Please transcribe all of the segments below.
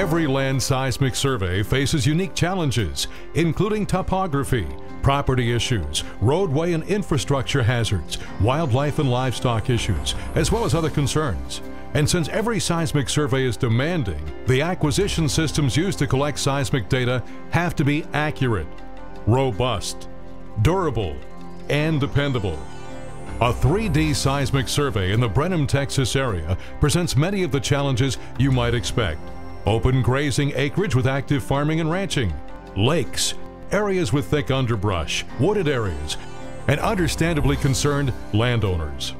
Every land seismic survey faces unique challenges, including topography, property issues, roadway and infrastructure hazards, wildlife and livestock issues, as well as other concerns. And since every seismic survey is demanding, the acquisition systems used to collect seismic data have to be accurate, robust, durable, and dependable. A 3D seismic survey in the Brenham, Texas area presents many of the challenges you might expect. Open grazing acreage with active farming and ranching, lakes, areas with thick underbrush, wooded areas, and understandably concerned landowners.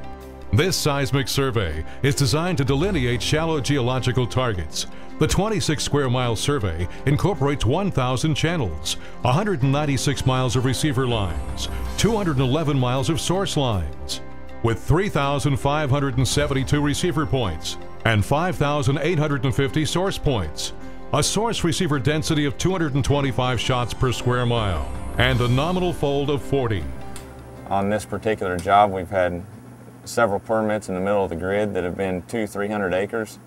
This seismic survey is designed to delineate shallow geological targets. The 26 square mile survey incorporates 1,000 channels, 196 miles of receiver lines, 211 miles of source lines, with 3,572 receiver points and 5,850 source points, a source receiver density of 225 shots per square mile, and a nominal fold of 40. On this particular job, we've had several permits in the middle of the grid that have been two, 300 acres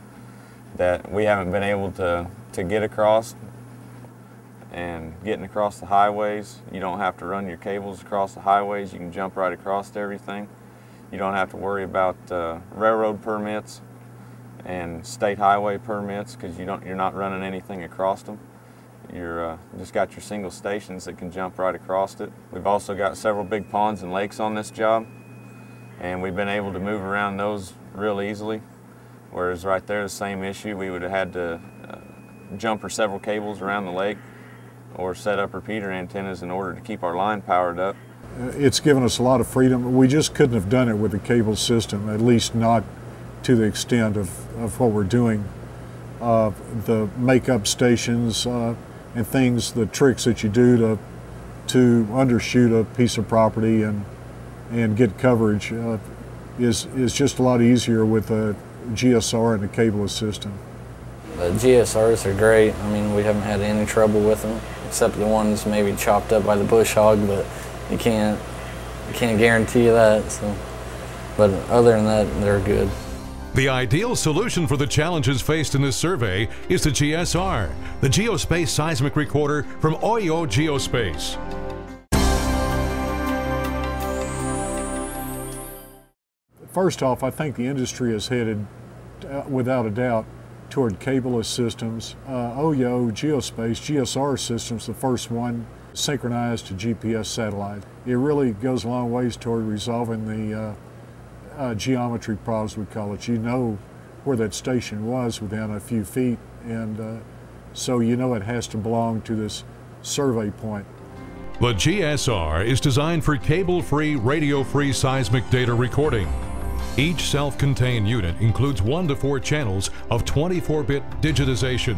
that we haven't been able to, to get across. And getting across the highways, you don't have to run your cables across the highways. You can jump right across to everything. You don't have to worry about uh, railroad permits and state highway permits because you don't, you're not running anything across them. You're uh, just got your single stations that can jump right across it. We've also got several big ponds and lakes on this job and we've been able to move around those real easily. Whereas right there, the same issue, we would have had to uh, jump for several cables around the lake or set up repeater antennas in order to keep our line powered up. Uh, it's given us a lot of freedom. We just couldn't have done it with the cable system, at least not to the extent of, of what we're doing. Uh, the makeup stations uh, and things, the tricks that you do to, to undershoot a piece of property and and get coverage uh, is, is just a lot easier with a GSR and a cable system. The GSRs are great. I mean, we haven't had any trouble with them, except the ones maybe chopped up by the bush hog, but you can't, you can't guarantee that. So, But other than that, they're good. The ideal solution for the challenges faced in this survey is the GSR, the Geospace Seismic Recorder from OYO Geospace. First off, I think the industry is headed, uh, without a doubt, toward cableless systems. Uh, OYO Geospace, GSR systems, the first one synchronized to GPS satellite. It really goes a long ways toward resolving the uh, uh, geometry problems, we call it. You know where that station was within a few feet, and uh, so you know it has to belong to this survey point. The GSR is designed for cable-free, radio-free seismic data recording. Each self-contained unit includes one to four channels of 24-bit digitization,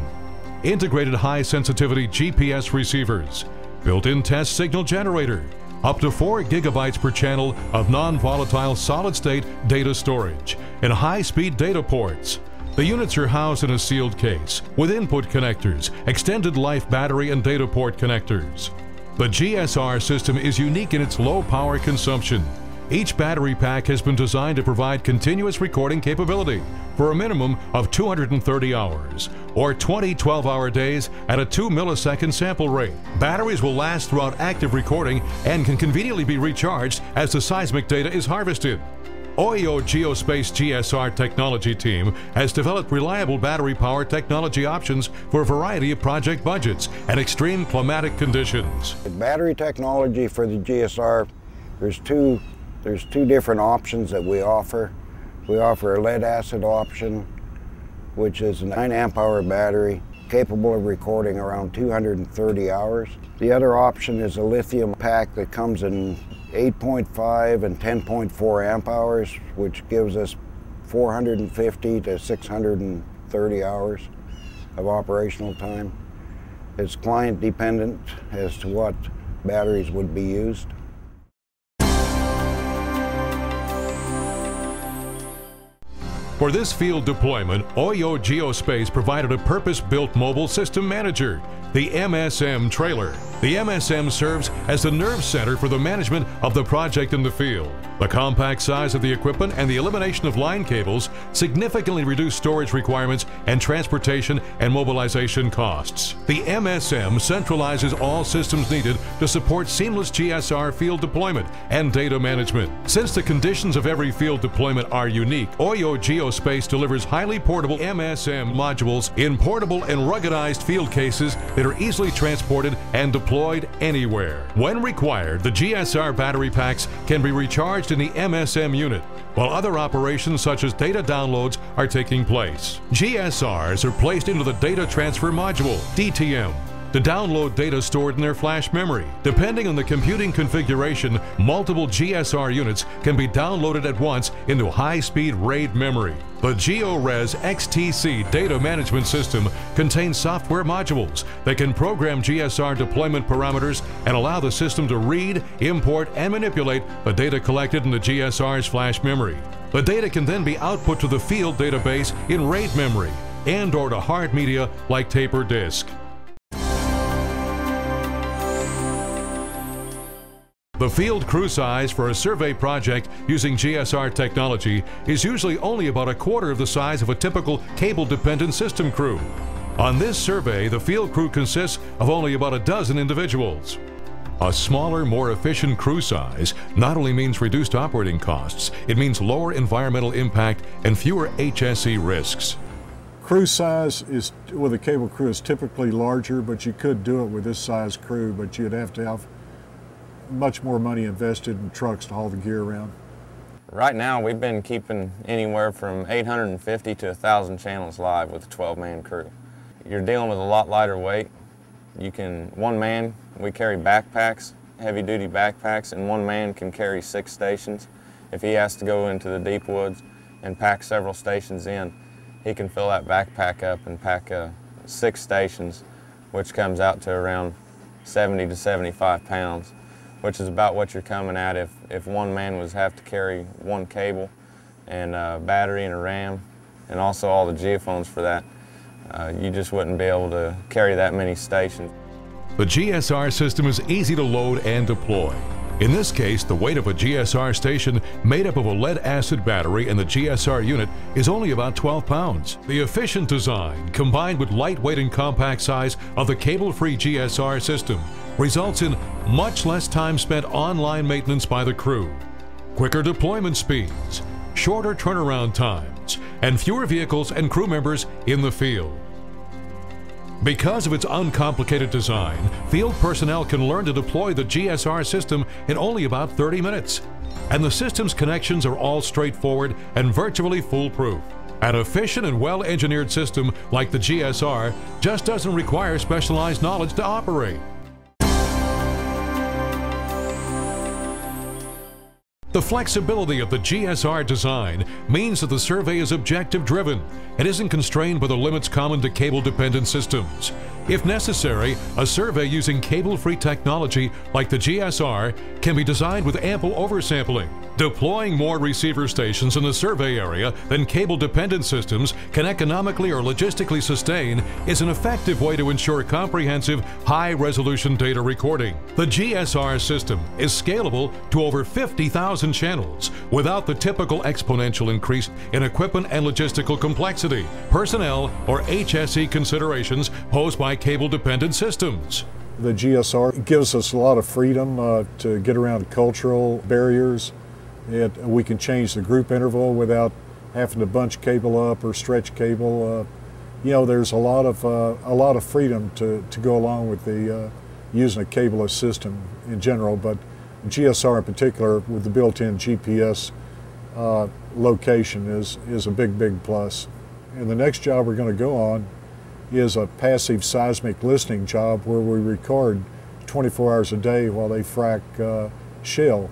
integrated high-sensitivity GPS receivers, built-in test signal generator, up to 4 gigabytes per channel of non-volatile solid-state data storage, and high-speed data ports. The units are housed in a sealed case with input connectors, extended life battery and data port connectors. The GSR system is unique in its low power consumption each battery pack has been designed to provide continuous recording capability for a minimum of 230 hours or 20 12-hour days at a 2 millisecond sample rate. Batteries will last throughout active recording and can conveniently be recharged as the seismic data is harvested. OYO Geospace GSR technology team has developed reliable battery power technology options for a variety of project budgets and extreme climatic conditions. The battery technology for the GSR, there's two there's two different options that we offer. We offer a lead acid option, which is a 9 amp hour battery capable of recording around 230 hours. The other option is a lithium pack that comes in 8.5 and 10.4 amp hours, which gives us 450 to 630 hours of operational time. It's client dependent as to what batteries would be used. For this field deployment, OYO Geospace provided a purpose-built mobile system manager, the MSM trailer. The MSM serves as the nerve center for the management of the project in the field. The compact size of the equipment and the elimination of line cables significantly reduce storage requirements and transportation and mobilization costs. The MSM centralizes all systems needed to support seamless GSR field deployment and data management. Since the conditions of every field deployment are unique, Oyo Geospace delivers highly portable MSM modules in portable and ruggedized field cases that are easily transported and deployed anywhere. When required, the GSR battery packs can be recharged in the MSM unit, while other operations such as data downloads are taking place. GSRs are placed into the Data Transfer Module, DTM, to download data stored in their flash memory. Depending on the computing configuration, multiple GSR units can be downloaded at once into high-speed RAID memory. The GeoRes XTC data management system contains software modules that can program GSR deployment parameters and allow the system to read, import, and manipulate the data collected in the GSR's flash memory. The data can then be output to the field database in RAID memory and or to hard media like tape or disk. The field crew size for a survey project using GSR technology is usually only about a quarter of the size of a typical cable-dependent system crew. On this survey, the field crew consists of only about a dozen individuals. A smaller, more efficient crew size not only means reduced operating costs, it means lower environmental impact and fewer HSE risks. Crew size is, with a cable crew, is typically larger, but you could do it with this size crew, but you'd have to have much more money invested in trucks to haul the gear around. Right now, we've been keeping anywhere from 850 to 1,000 channels live with a 12-man crew. You're dealing with a lot lighter weight. You can, one man, we carry backpacks, heavy-duty backpacks, and one man can carry six stations. If he has to go into the deep woods and pack several stations in, he can fill that backpack up and pack uh, six stations, which comes out to around 70 to 75 pounds which is about what you're coming at if, if one man was have to carry one cable and a battery and a RAM and also all the geophones for that. Uh, you just wouldn't be able to carry that many stations. The GSR system is easy to load and deploy. In this case, the weight of a GSR station made up of a lead acid battery and the GSR unit is only about 12 pounds. The efficient design, combined with lightweight and compact size of the cable-free GSR system, results in much less time spent online maintenance by the crew, quicker deployment speeds, shorter turnaround times, and fewer vehicles and crew members in the field. Because of its uncomplicated design, field personnel can learn to deploy the GSR system in only about 30 minutes. And the system's connections are all straightforward and virtually foolproof. An efficient and well-engineered system like the GSR just doesn't require specialized knowledge to operate. The flexibility of the GSR design means that the survey is objective driven and isn't constrained by the limits common to cable dependent systems. If necessary, a survey using cable-free technology like the GSR can be designed with ample oversampling. Deploying more receiver stations in the survey area than cable-dependent systems can economically or logistically sustain is an effective way to ensure comprehensive, high-resolution data recording. The GSR system is scalable to over 50,000 channels without the typical exponential increase in equipment and logistical complexity, personnel, or HSE considerations posed by cable-dependent systems. The GSR gives us a lot of freedom uh, to get around cultural barriers. It, we can change the group interval without having to bunch cable up or stretch cable. Uh, you know, there's a lot of uh, a lot of freedom to, to go along with the uh, using a cableless system in general, but GSR in particular with the built-in GPS uh, location is is a big big plus. And the next job we're going to go on is a passive seismic listening job where we record 24 hours a day while they frack uh, shale.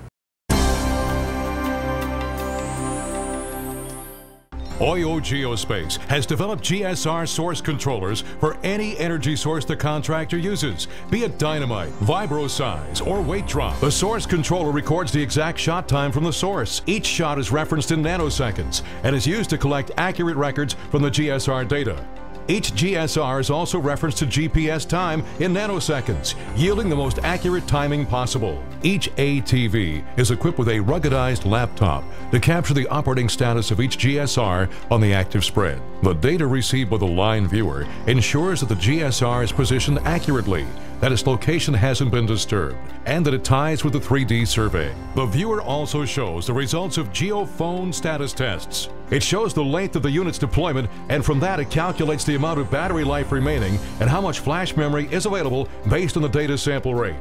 Oyo Geospace has developed GSR source controllers for any energy source the contractor uses, be it dynamite, Vibroseis, or weight drop. The source controller records the exact shot time from the source. Each shot is referenced in nanoseconds and is used to collect accurate records from the GSR data. Each GSR is also referenced to GPS time in nanoseconds, yielding the most accurate timing possible. Each ATV is equipped with a ruggedized laptop to capture the operating status of each GSR on the active spread. The data received by the line viewer ensures that the GSR is positioned accurately, that its location hasn't been disturbed, and that it ties with the 3D survey. The viewer also shows the results of geophone status tests. It shows the length of the unit's deployment, and from that it calculates the amount of battery life remaining and how much flash memory is available based on the data sample rate.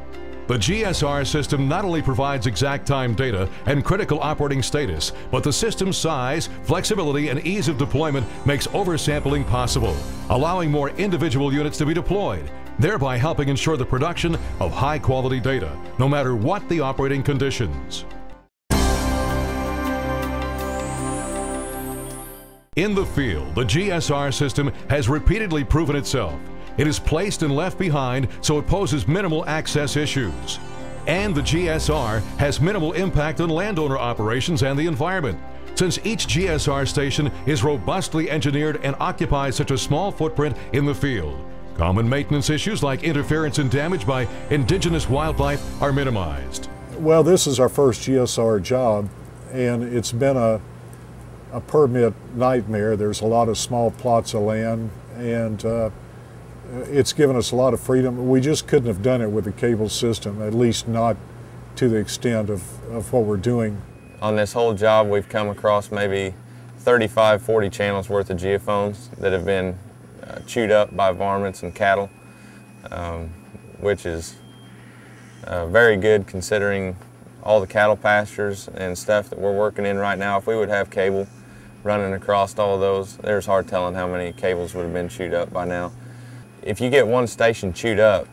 The GSR system not only provides exact time data and critical operating status, but the system's size, flexibility, and ease of deployment makes oversampling possible, allowing more individual units to be deployed, thereby helping ensure the production of high quality data, no matter what the operating conditions. In the field, the GSR system has repeatedly proven itself. It is placed and left behind so it poses minimal access issues. And the GSR has minimal impact on landowner operations and the environment, since each GSR station is robustly engineered and occupies such a small footprint in the field. Common maintenance issues like interference and damage by indigenous wildlife are minimized. Well, this is our first GSR job, and it's been a a permit nightmare. There's a lot of small plots of land, and uh, it's given us a lot of freedom. We just couldn't have done it with the cable system, at least not to the extent of, of what we're doing. On this whole job, we've come across maybe 35, 40 channels worth of geophones that have been uh, chewed up by varmints and cattle, um, which is uh, very good considering all the cattle pastures and stuff that we're working in right now. If we would have cable, running across all those, there's hard telling how many cables would have been chewed up by now. If you get one station chewed up,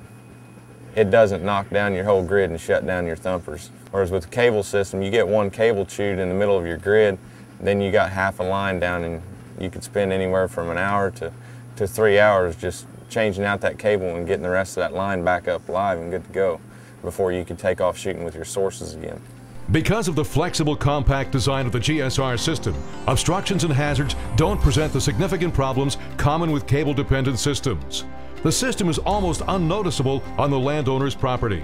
it doesn't knock down your whole grid and shut down your thumpers. Whereas with the cable system, you get one cable chewed in the middle of your grid, then you got half a line down and you could spend anywhere from an hour to, to three hours just changing out that cable and getting the rest of that line back up live and good to go before you could take off shooting with your sources again. Because of the flexible compact design of the GSR system, obstructions and hazards don't present the significant problems common with cable-dependent systems. The system is almost unnoticeable on the landowner's property.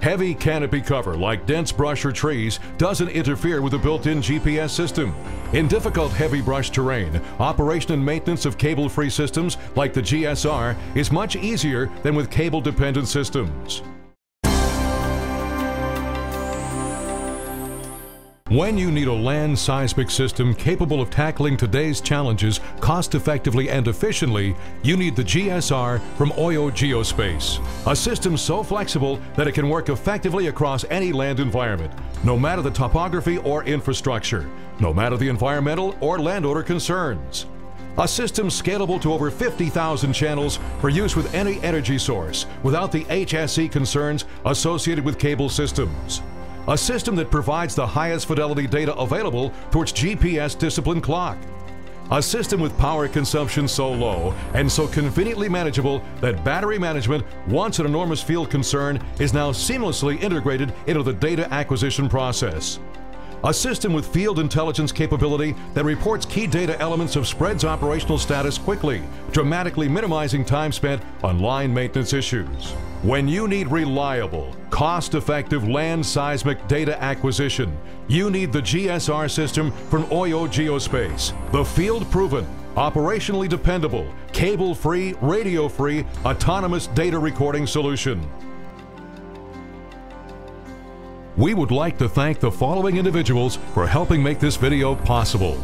Heavy canopy cover like dense brush or trees doesn't interfere with the built-in GPS system. In difficult heavy brush terrain, operation and maintenance of cable-free systems like the GSR is much easier than with cable-dependent systems. When you need a land seismic system capable of tackling today's challenges cost effectively and efficiently, you need the GSR from Oyo Geospace. A system so flexible that it can work effectively across any land environment, no matter the topography or infrastructure, no matter the environmental or landowner concerns. A system scalable to over 50,000 channels for use with any energy source without the HSE concerns associated with cable systems a system that provides the highest fidelity data available towards GPS discipline clock. A system with power consumption so low and so conveniently manageable that battery management, once an enormous field concern, is now seamlessly integrated into the data acquisition process. A system with field intelligence capability that reports key data elements of spread's operational status quickly, dramatically minimizing time spent on line maintenance issues. When you need reliable, cost-effective land seismic data acquisition, you need the GSR system from Oyo Geospace. The field-proven, operationally dependable, cable-free, radio-free, autonomous data recording solution. We would like to thank the following individuals for helping make this video possible.